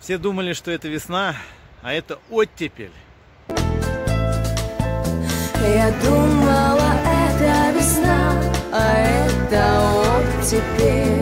Все думали, что это весна, а это оттепель. Я думала, это весна, а это оттепель